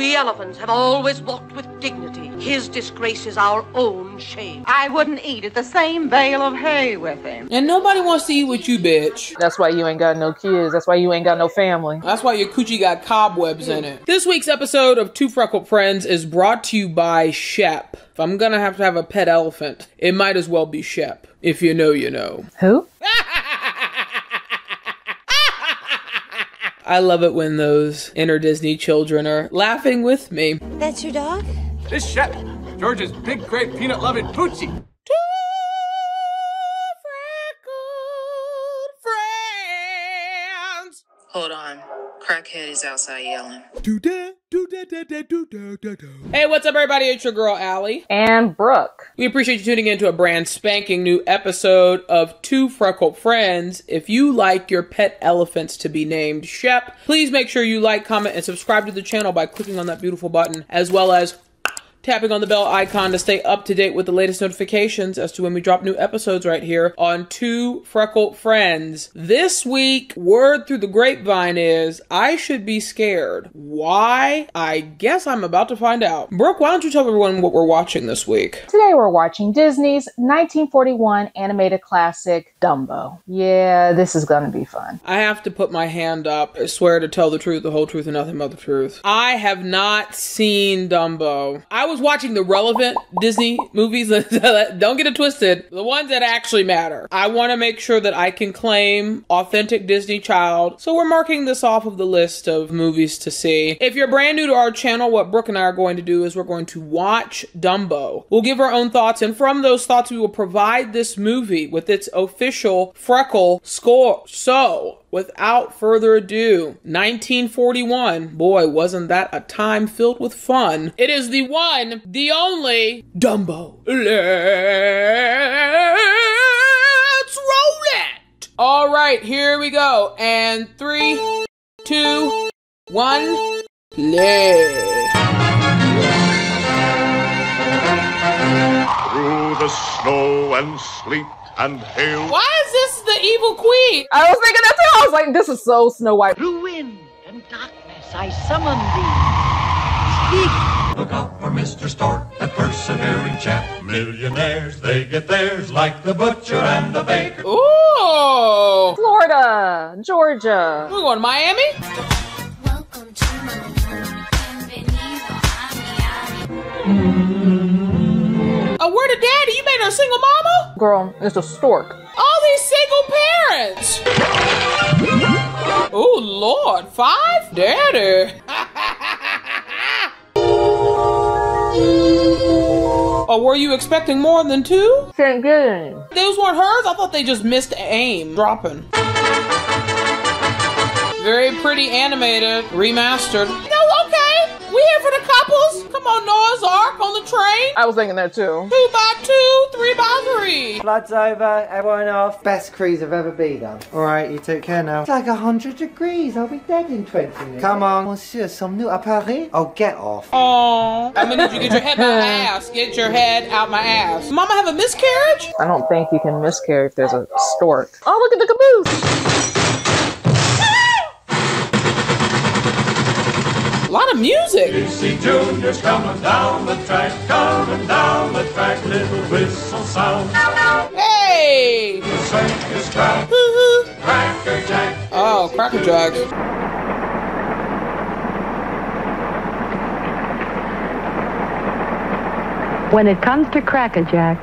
We elephants have always walked with dignity. His disgrace is our own shame. I wouldn't eat at the same bale of hay with him. And nobody wants to eat with you, bitch. That's why you ain't got no kids. That's why you ain't got no family. That's why your coochie got cobwebs in it. This week's episode of Two Freckled Friends is brought to you by Shep. If I'm gonna have to have a pet elephant, it might as well be Shep. If you know, you know. Who? I love it when those inner Disney children are laughing with me. That's your dog? This Shep, George's big, great peanut loving Poochie. Crackhead is outside yelling. Hey, what's up, everybody? It's your girl, Allie. And Brooke. We appreciate you tuning in to a brand spanking new episode of Two Freckled Friends. If you like your pet elephants to be named Shep, please make sure you like, comment, and subscribe to the channel by clicking on that beautiful button, as well as tapping on the bell icon to stay up to date with the latest notifications as to when we drop new episodes right here on Two Freckled Friends. This week, word through the grapevine is I should be scared. Why? I guess I'm about to find out. Brooke, why don't you tell everyone what we're watching this week? Today we're watching Disney's 1941 animated classic, Dumbo. Yeah, this is gonna be fun. I have to put my hand up. I swear to tell the truth, the whole truth, and nothing but the truth. I have not seen Dumbo. I was watching the relevant Disney movies. Don't get it twisted. The ones that actually matter. I want to make sure that I can claim authentic Disney child. So we're marking this off of the list of movies to see. If you're brand new to our channel, what Brooke and I are going to do is we're going to watch Dumbo. We'll give our own thoughts, and from those thoughts, we will provide this movie with its official freckle score. So, without further ado, 1941. Boy, wasn't that a time filled with fun. It is the one, the only Dumbo. Let's roll it. All right, here we go. And three, two, one, play. Through the snow and sleet and hail. Why is this the evil queen? I was thinking that too. I was like, this is so Snow White. Through wind and darkness I summon thee. Speak. Look out for Mr. Stork, that persevering chap. Millionaires, they get theirs like the butcher and the baker. Ooh. Florida, Georgia. We're going to Miami? Welcome to my home. Bienvenido a Miami. Oh, where the daddy? You made her a single mama? Girl, it's a stork. All these single parents. Oh, Lord. Five? Daddy. oh, were you expecting more than two? Get any. Those weren't hers? I thought they just missed aim. Dropping. Very pretty animated, remastered. No, okay. We here for the couples. Come on, Noah's Ark on the train. I was thinking that too. Two by two, three by three. Blood's over, everyone off. Best cruise I've ever been on. Alright, you take care now. It's like a hundred degrees, I'll be dead in 20 minutes. Come on, monsieur, sommes-nous à Paris? Oh, get off. Oh, I'm gonna need you get your head out my ass. Get your head out my ass. Mama have a miscarriage? I don't think you can miscarry if there's a stork. Oh, look at the caboose. A lot of music. Casey Junior's coming down the track, coming down the track, little whistle sound. Hey! Sink his crown, Cracker Jack. Oh, Cracker Jacks. When it comes to Crackerjack,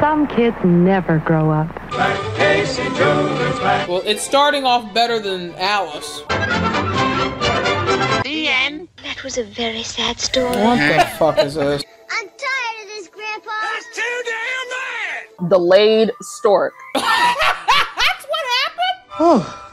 some kids never grow up. Back, Casey Junior's back. Well, it's starting off better than Alice. The. That was a very sad story. What the fuck is this? I'm tired of this, Grandpa. That's too damn bad. Delayed stork. That's what happened? Oh.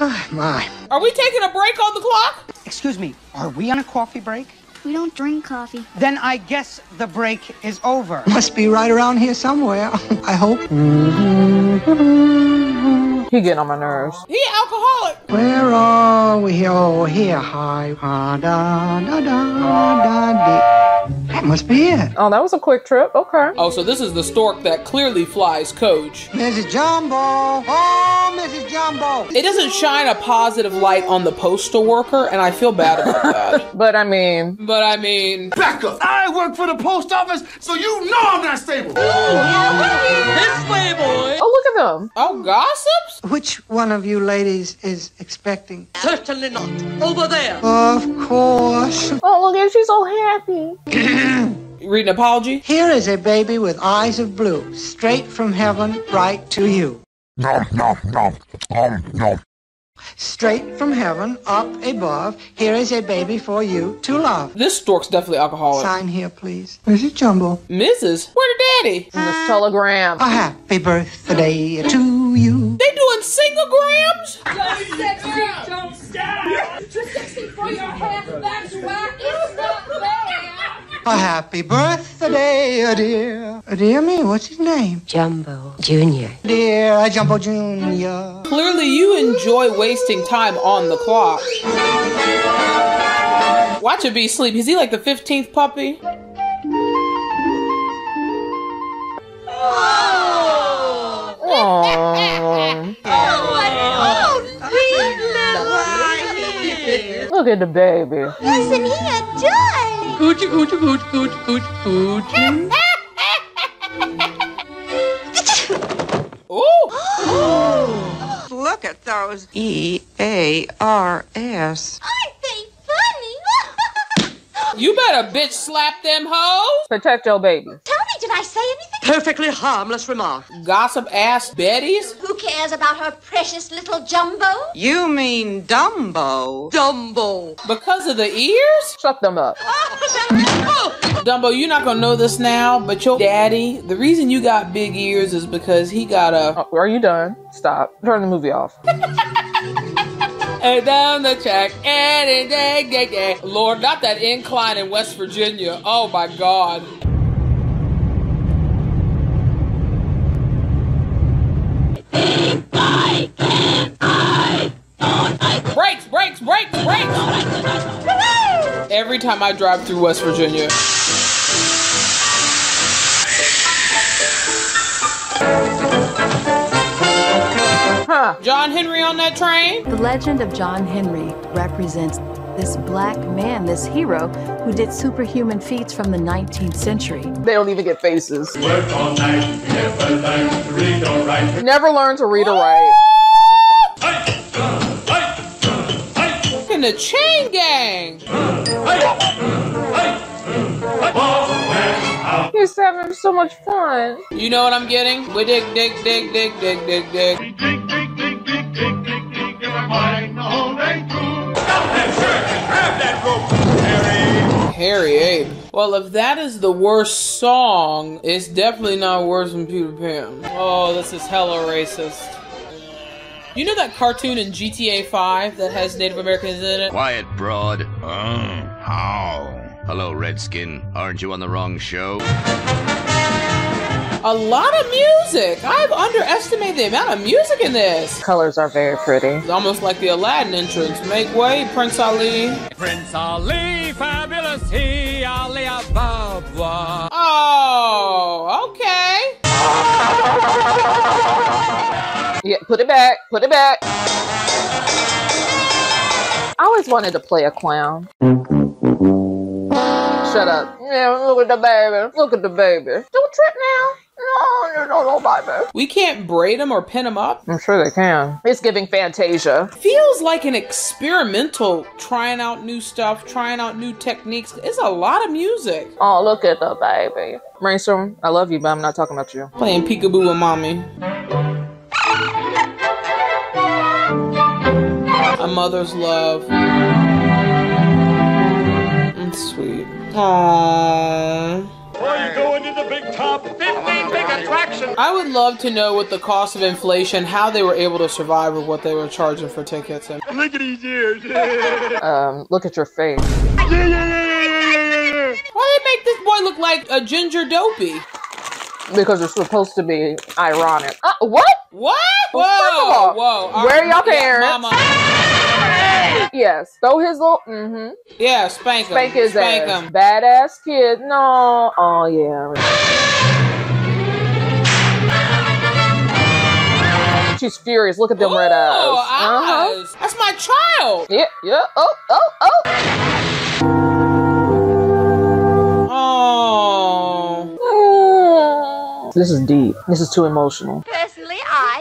Oh, my. Are we taking a break on the clock? Excuse me, are we on a coffee break? We don't drink coffee. Then I guess the break is over. Must be right around here somewhere, I hope. He getting on my nerves. He alcoholic. Where are we? Oh, here, high. Ah, da, da, da, da, da. That must be it. Oh, that was a quick trip. Okay. Oh, so this is the stork that clearly flies Coach. Mrs. Jumbo. Oh, Mrs. Jumbo. It doesn't shine a positive light on the postal worker, and I feel bad about that. But I mean, but I mean, Back up! I work for the post office, so you know I'm not stable. This way, boy. oh, look at them. oh, gossips? Which one of you ladies is expecting? Certainly not. Over there. Of course. Oh, look at she's so happy. Read an apology? Here is a baby with eyes of blue, straight from heaven right to you. Nom, nom, nom, nom, nom. Straight from heaven, up above, here is a baby for you to love. This stork's definitely alcoholic. Sign here, please. Mrs. Jumbo. Mrs. Where the daddy? In this telegram. A happy birthday to you. They doing singlegrams? Don't stop! Too sexy for your half, that's why it's not there! A happy birthday, dear. Dear me, what's his name? Jumbo Jr. Dear Jumbo Jr. Clearly, you enjoy wasting time on the clock. Watch it be sleep. Is he like the 15th puppy? Aww. Oh, Look at the baby. Isn't he a darling? Coochie, coochie, coochie, coochie, coochie, coochie. Ooh! Oh. Look at those E A R S. Aren't they funny? You better bitch slap them hoes. Protect your baby. Tell me, did I say anything? Perfectly harmless remark. Gossip ass Betty's? Who cares about her precious little Jumbo? You mean Dumbo? Dumbo. Because of the ears? Shut them up. Oh, Dumbo, you're not gonna know this now, but your daddy, the reason you got big ears is because he got a. Oh, are you done? Stop. Turn the movie off. And down the track, and it- yeah, yeah, yeah. Lord, not that incline in West Virginia. Oh my God. Brakes, brakes, brakes, brakes! Every time I drive through West Virginia. Huh. John Henry on that train? The legend of John Henry represents this black man, this hero, who did superhuman feats from the 19th century. They don't even get faces. Work all night, never learn to read or write. Never learn to read or write. In the chain gang. He's having so much fun. You know what I'm getting? We dig, dig, dig, dig, dig, dig, dig. Harry Abe. Well, if that is the worst song, it's definitely not worse than Peter Pan. Oh, this is hella racist. You know that cartoon in GTA 5 that has Native Americans in it? Quiet, broad. Oh, how? Hello, Redskin. Aren't you on the wrong show? A lot of music. I've underestimated the amount of music in this. Colors are very pretty. It's almost like the Aladdin entrance. Make way, Prince Ali. Prince Ali, fabulous he, Ali Ababwa. Oh, okay. Yeah, put it back. Put it back. I always wanted to play a clown. Shut up. Yeah, look at the baby. Look at the baby. Don't trip now. No, no, no, no, baby. We can't braid them or pin them up. I'm sure they can. It's giving Fantasia. Feels like an experimental, trying out new stuff, trying out new techniques. It's a lot of music. Oh, look at the baby. Rainstorm, I love you, but I'm not talking about you. Playing peekaboo with mommy. A mother's love. It's sweet. Aww. Before you go into the big top, 15 big attractions. I would love to know what the cost of inflation how they were able to survive with what they were charging for tickets. And Look at these ears. Um, look at your face. why they make this boy look like a ginger dopey? Because it's supposed to be ironic. Uh, what? What? Whoa! Well, first of all, whoa! Where are y'all yeah, parents? Mama. Yes. Throw his little. Mm-hmm. Yeah, spank him. Spank his Spank ass. him. Badass kid. No. Oh yeah. She's furious. Look at them red eyes. Oh, Uh-huh. eyes. That's my child. Yeah. Yeah. Oh. Oh. Oh. Oh. This is deep. This is too emotional. Personally, I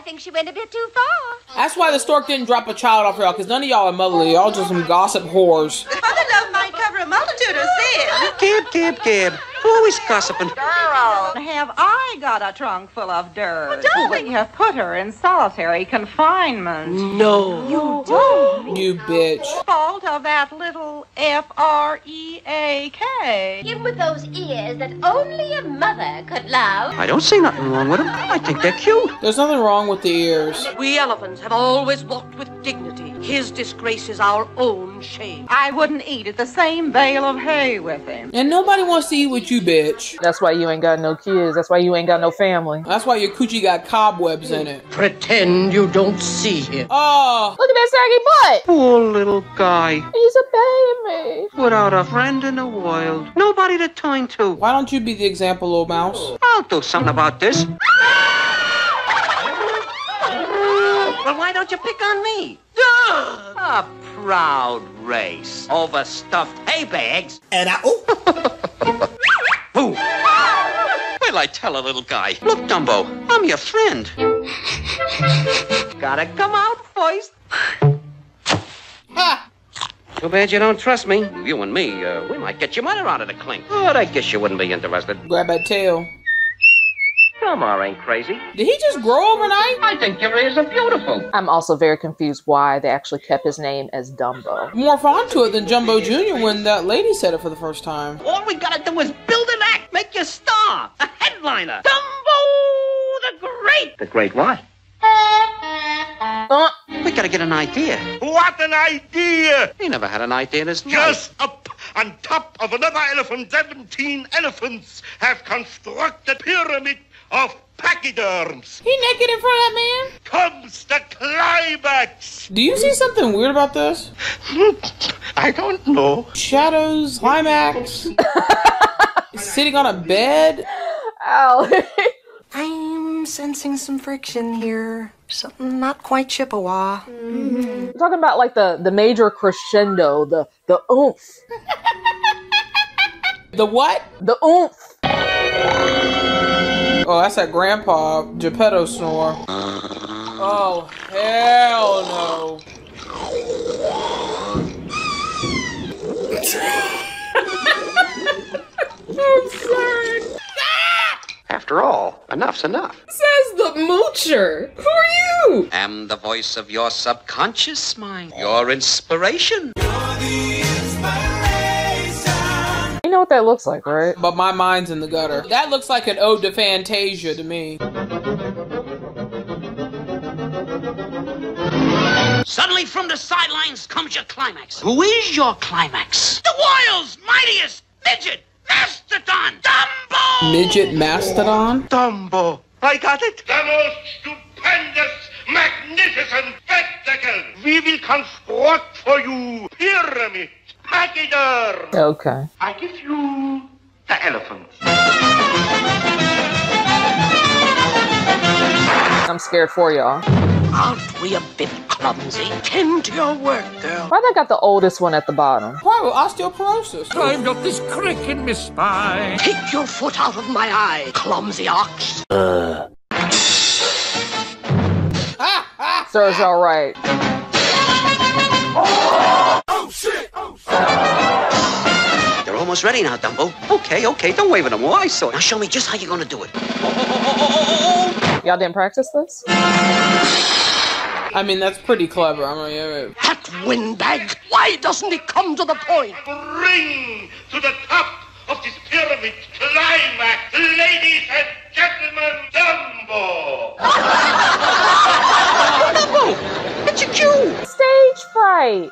think she went a bit too far. That's why the stork didn't drop a child off y'all, because none of y'all are motherly. Y'all just some gossip whores. Mother love might cover a multitude of sins. Gib, Gib, Gib. Always gossiping. Girl, have I got a trunk full of dirt? we have put her in solitary confinement. No. You don't. You bitch. Fault of that little F R E A K. Him with those ears that only a mother could love. I don't see nothing wrong with them. I think they're cute. There's nothing wrong with the ears. We elephants have always walked with dignity. His disgrace is our own shame. I wouldn't eat at the same bale of hay with him. And nobody wants to eat with you, bitch. That's why you ain't got no kids. That's why you ain't got no family. That's why your coochie got cobwebs in it. Pretend you don't see him. Oh. Look at that saggy butt. Poor little guy. He's a baby. Without a friend in the world. Nobody to turn to. Why don't you be the example, little mouse? I'll do something about this. Well, why don't you pick on me? A proud race. Overstuffed hay bags. And I. Oh! Who? Well, I tell a little guy. Look, Dumbo, I'm your friend. Gotta come out first. Ha! Too bad you don't trust me. You and me, uh, we might get your mother out of the clink. But I guess you wouldn't be interested. Grab that tail. Elmar ain't crazy. Did he just grow overnight? I think your ears are beautiful. I'm also very confused why they actually kept his name as Dumbo. More fond to it than Jumbo Jr. when that lady said it for the first time. All we gotta do is build an act, make you a star, a headliner. Dumbo the Great. The Great what? Uh, We gotta get an idea. What an idea! He never had an idea in his life. Just up on top of another elephant, 17 elephants have constructed pyramid of pachyderms. He naked in front of that man? Comes the climax. Do you see something weird about this? I don't know. Shadows, climax, sitting on a bed. Ow. I'm sensing some friction here. Something not quite Chippewa. Mm-hmm. We're talking about like the the major crescendo, the the oomph, The what? the oomph. Oh, that's that grandpa Geppetto snore. Oh, hell no. I'm sorry. After all, enough's enough. Says the moocher. Who are you? Am the voice of your subconscious mind, your inspiration. You that looks like, right? But my mind's in the gutter. That looks like an ode to Fantasia to me. Suddenly from the sidelines comes your climax. Who is your climax? The world's mightiest midget, Mastodon, Dumbo! Midget Mastodon? Dumbo. I got it. The most stupendous, magnificent spectacle. We will construct for you pyramid, pachyderm. Okay. I give you the elephant. I'm scared for y'all. Aren't we a bit clumsy? Tend to your work, girl. Why they got the oldest one at the bottom? Probably osteoporosis. I've got this crick in my spine. Take your foot out of my eye, clumsy ox. Serves y'all right. They're almost ready now, Dumbo. Okay, okay, don't wave at them. Oh, I saw it. Now show me just how you're gonna do it. Y'all didn't practice this? I mean, that's pretty clever. I'm gonna give it. That windbag, why doesn't he come to the point? Bring to the top of this pyramid climax, ladies and gentlemen, Dumbo. Dumbo, it's a cue. Stage fright.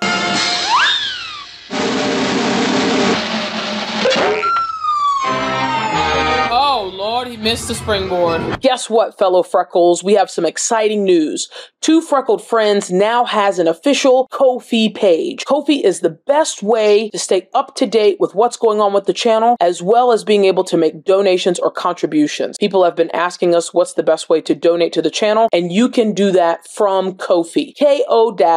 Oh, Lord, he missed the springboard. Guess what, fellow freckles? We have some exciting news. Two Freckled Friends now has an official Ko-fi page. Ko-fi is the best way to stay up to date with what's going on with the channel, as well as being able to make donations or contributions. People have been asking us what's the best way to donate to the channel, and you can do that from Ko-fi. Ko-fi.com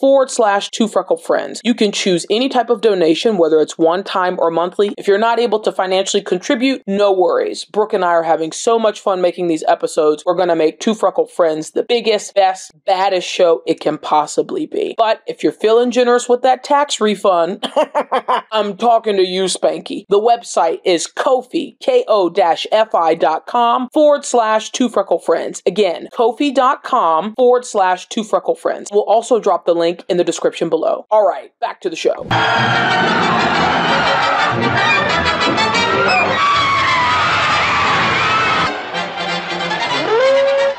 forward slash Two Freckled Friends. You can choose any type of donation, whether it's one time or monthly. If you're not able to financially contribute, no worries. Brooke and I are having so much fun making these episodes. We're going to make Two Freckled Friends the biggest, best, baddest show it can possibly be. But if you're feeling generous with that tax refund, I'm talking to you, Spanky. The website is Kofi, K-O-F-I.com forward slash Two Freckle Friends. Again, Kofi.com forward slash Two Freckle Friends. We'll also drop the link in the description below. All right, back to the show.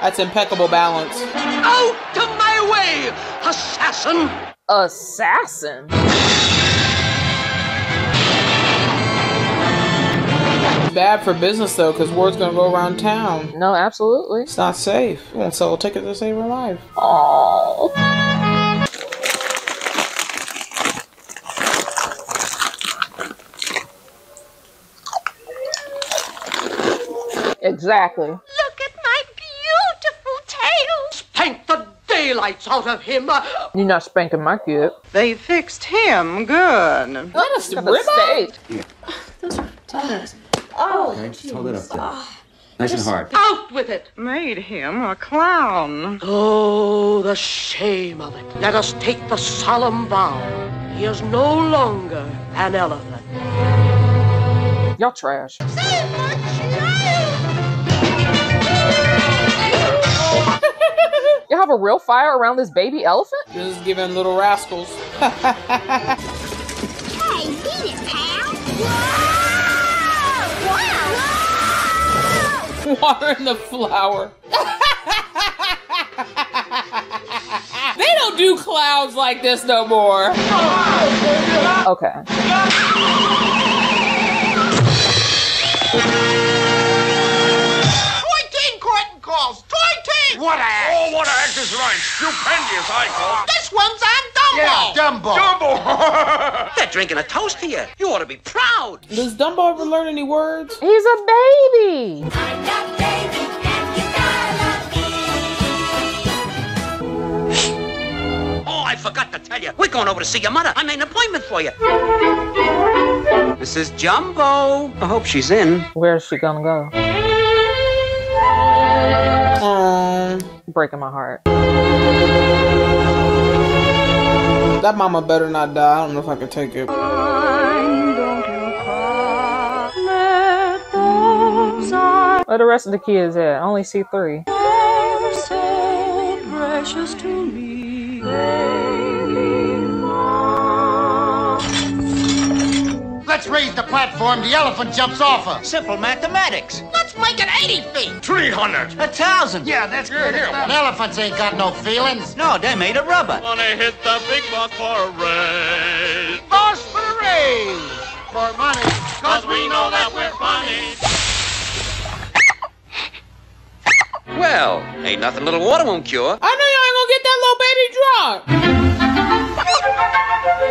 That's impeccable balance. Out of my way, assassin! Assassin? Bad for business though, because word's gonna go around town. No, absolutely. It's not safe. We won't sell a ticket to save her life. Oh. Exactly. Look at my beautiful tail. Spank the daylights out of him. You're not spanking my kid. They fixed him good. What a state. Oh, Okay, just hold it up there. Nice and hard. Out with it. Made him a clown. Oh, the shame of it. Let us take the solemn vow. He is no longer an elephant. Y'all trash. You have a real fire around this baby elephant? This is giving little rascals. Hey, beat it, pal. Water in the flower. they don't do clouds like this no more. Okay. Toy team curtain calls! Toy! What a act! Oh, what a act is right. Stupendous, I call. This one's on Dumbo! Yeah, Dumbo. Dumbo. They're drinking a toast here. You ought to be proud. Does Dumbo ever learn any words? He's a baby. baby. Oh, I forgot to tell you. We're going over to see your mother. I made an appointment for you. This is Jumbo. I hope she's in. Where's she gonna go? Um, Breaking my heart. that mama better not die. I don't know if I can take it. Where the rest of the kids at? I only see three. precious to me. Let's raise the platform. The elephant jumps off her. Simple mathematics. Let's make it 80 feet. 300. A thousand. Yeah, that's good. Elephants ain't got no feelings. No, they made of rubber. Wanna hit the big boss for a raise. Boss for the raise. For money. Cause we know that we're funny. Well, ain't nothing little water won't cure. I know y'all ain't gonna get that little baby drunk.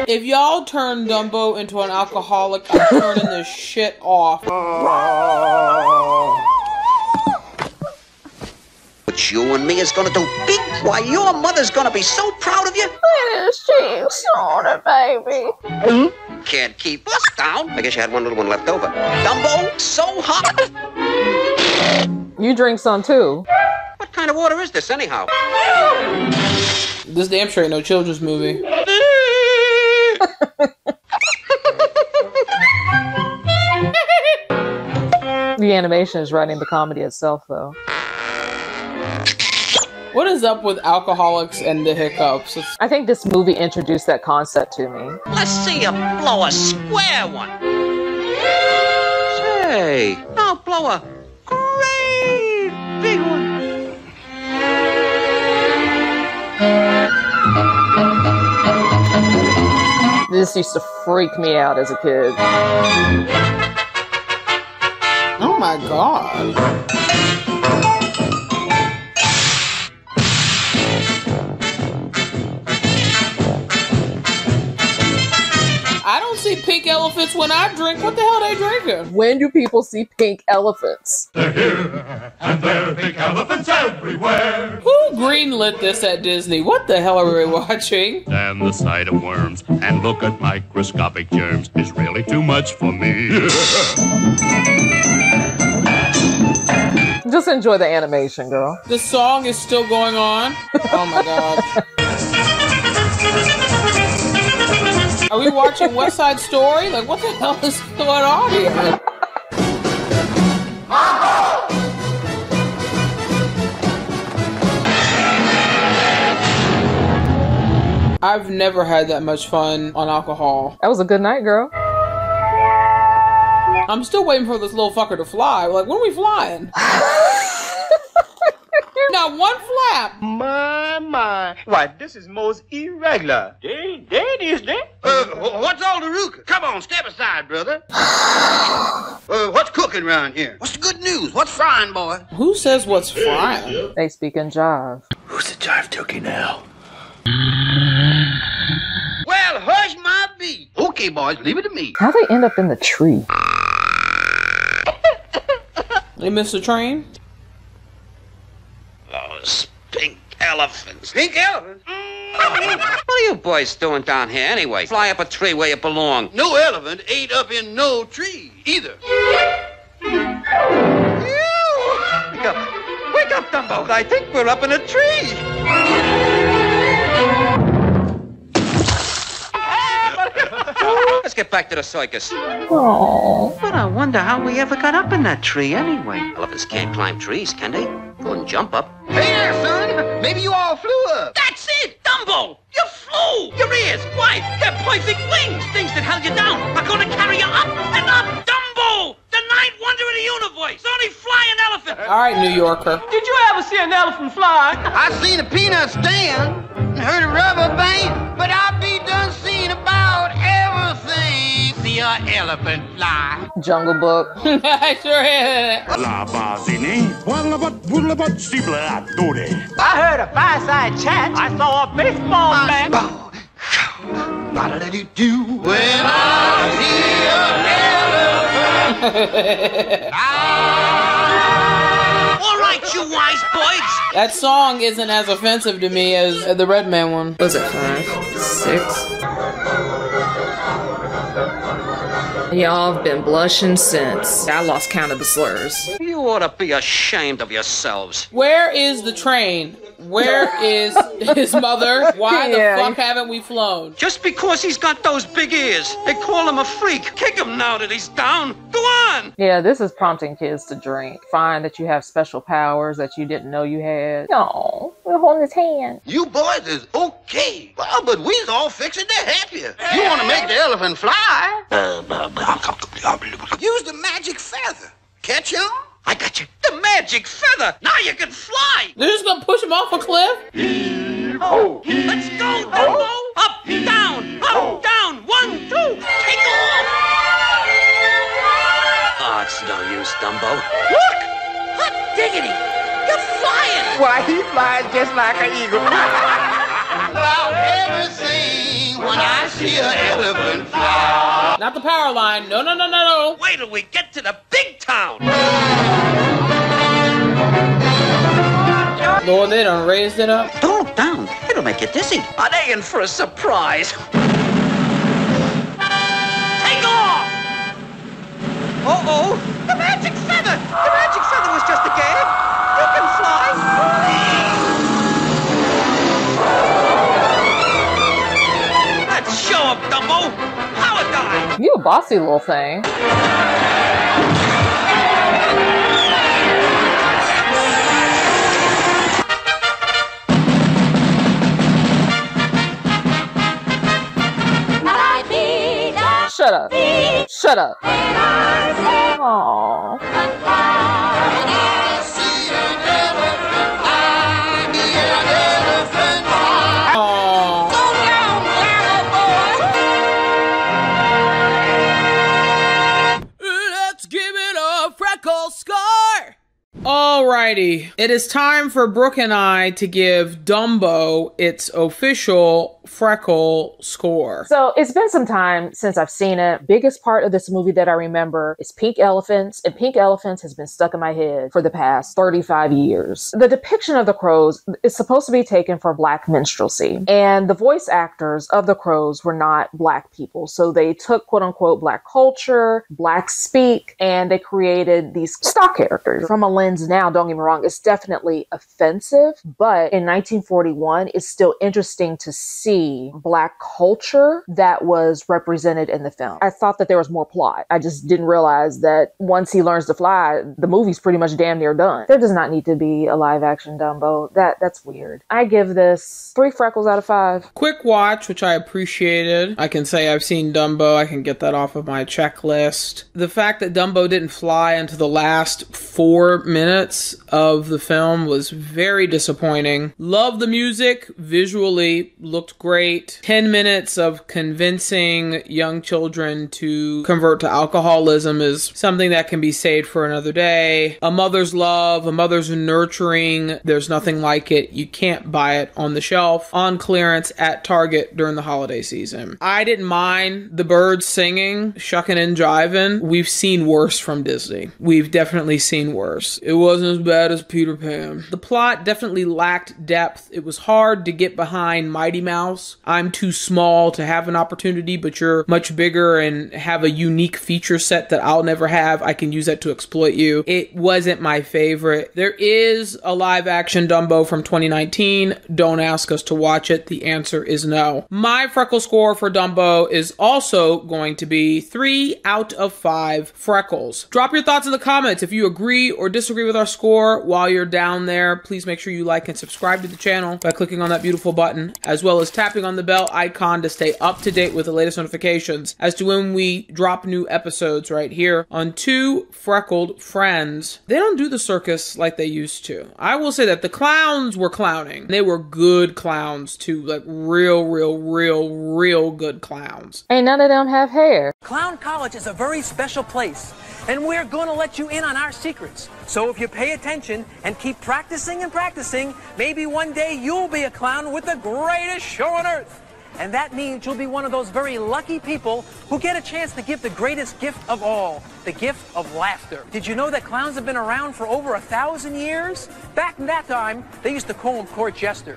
If y'all turn Dumbo into an alcoholic, I'm turning this shit off. What you and me is gonna do big. Why, your mother's gonna be so proud of you. It is cheese soda, baby. Hmm? Can't keep us down. I guess you had one little one left over. Dumbo, so hot. You drink some too. What kind of water is this, anyhow? This damn sure ain't no children's movie. The animation is writing the comedy itself, though. What is up with alcoholics and the hiccups? It's- I think this movie introduced that concept to me. Let's see you blow a square one. Say, now blow a great big one. This used to freak me out as a kid. Oh my god. I don't see pink elephants when I drink. What the hell are they drinking? When do people see pink elephants? They're here, and there are pink elephants everywhere. Who greenlit this at Disney? What the hell are we watching? And the sight of worms and look at microscopic germs is really too much for me. Just enjoy the animation, girl. The song is still going on. Oh my god. Are we watching West Side Story? Like, what the hell is going on here? I've never had that much fun on alcohol. That was a good night, girl. I'm still waiting for this little fucker to fly. Like, when are we flying? Not one flap. My, my. Why, this is most irregular. There, there it is, there. Uh, what's all the rook? Come on, step aside, brother. uh, what's cooking around here? What's the good news? What's frying, boy? Who says what's frying? They speak in jive. Who's the jive turkey now? Well, hush my beat. Okay, boys, leave it to me. How they end up in the tree? They missed the train? Those pink elephants. Pink elephants? What are you boys doing down here anyway? Fly up a tree where you belong. No elephant ain't up in no tree either. Wake up. Wake up, Dumbo. I think we're up in a tree. Let's get back to the circus. Oh. But I wonder how we ever got up in that tree anyway. Elephants can't climb trees, can they? Couldn't jump up. Hey there, son. Maybe you all flew up. That's it, Dumbo! You flew! Your ears, why, they're perfect wings! Things that held you down are gonna carry you up and up! Dumbo! The ninth wonder of the universe! Only flying elephant! All right, New Yorker. Did you ever see an elephant fly? I seen a peanut stand and heard a rubber band, but I be done seen about everything. See a elephant fly. Jungle Book. I sure is. La Bazini, Wallabat, Woolabat, Siblatore. I heard a fireside chat. I saw a baseball bat. do when I see an elephant. Ah! All right, you wise boys! That song isn't as offensive to me as the Red Man one. Was it five? Six? Y'all have been blushing since. I lost count of the slurs. You ought to be ashamed of yourselves. Where is the train? Where is his mother? Why the fuck haven't we flown? Just because he's got those big ears, they call him a freak. Kick him now that he's down. Go on! Yeah, this is prompting kids to drink. Find that you have special powers that you didn't know you had. No, we're holding his hand. You boys is okay. Well, but we's all fixing to help you. You want to make the elephant fly? Uh, Use the magic feather. Catch on? I got you. The magic feather! Now you can fly! They're just gonna push him off a cliff? Oh, let's go, Dumbo! Up, down, up, down! One, two, take off! Oh, ah, it's no use, Dumbo. Look! Hot diggity! You're flying! Why, he flies just like an eagle. The power line. No, no, no, no, no. Wait till we get to the big town! Lord, they done raised it up. Don't look down. It'll make you dizzy. Are they in for a surprise? Take off! Uh-oh. The magic feather! The magic You a bossy little thing. Shut up. Shut up. Aww. Alrighty, it is time for Brooke and I to give Dumbo its official freckle score. So it's been some time since I've seen it. Biggest part of this movie that I remember is Pink Elephants, and Pink Elephants has been stuck in my head for the past 35 years. The depiction of the crows is supposed to be taken for black minstrelsy, and the voice actors of the crows were not black people. So they took quote unquote black culture, black speak, and they created these stock characters. From a lens now, don't get me wrong, it's definitely offensive, but in 1941, it's still interesting to see black culture that was represented in the film. I thought that there was more plot. I just didn't realize that once he learns to fly, the movie's pretty much damn near done. There does not need to be a live action Dumbo. That that's weird. I give this three freckles out of five. Quick watch, which I appreciated. I can say I've seen Dumbo. I can get that off of my checklist. The fact that Dumbo didn't fly into the last four minutes of the film was very disappointing. Love the music. Visually looked great. 10 minutes of convincing young children to convert to alcoholism is something that can be saved for another day. A mother's love, a mother's nurturing. There's nothing like it. You can't buy it on the shelf on clearance at Target during the holiday season. I didn't mind the birds singing, shucking and jiving. We've seen worse from Disney. We've definitely seen worse. It wasn't as bad as Peter Pan. The plot definitely lacked depth. It was hard to get behind Mighty Mouse. I'm too small to have an opportunity, but you're much bigger and have a unique feature set that I'll never have. I can use that to exploit you. It wasn't my favorite. There is a live action Dumbo from 2019. Don't ask us to watch it. The answer is no. My freckle score for Dumbo is also going to be three out of five freckles. Drop your thoughts in the comments if you agree or disagree with our score while you're down there. Please make sure you like and subscribe to the channel by clicking on that beautiful button, as well as tapping on the bell icon to stay up to date with the latest notifications as to when we drop new episodes right here on Two Freckled Friends. They don't do the circus like they used to. I will say that the clowns were clowning. They were good clowns too, like real, real, real, real good clowns. Ain't none of them have hair. Clown College is a very special place, and we're going to let you in on our secrets. So if you pay attention and keep practicing and practicing, maybe one day you'll be a clown with the greatest show on earth. And that means you'll be one of those very lucky people who get a chance to give the greatest gift of all, the gift of laughter. Did you know that clowns have been around for over a thousand years? Back in that time, they used to call them court jesters.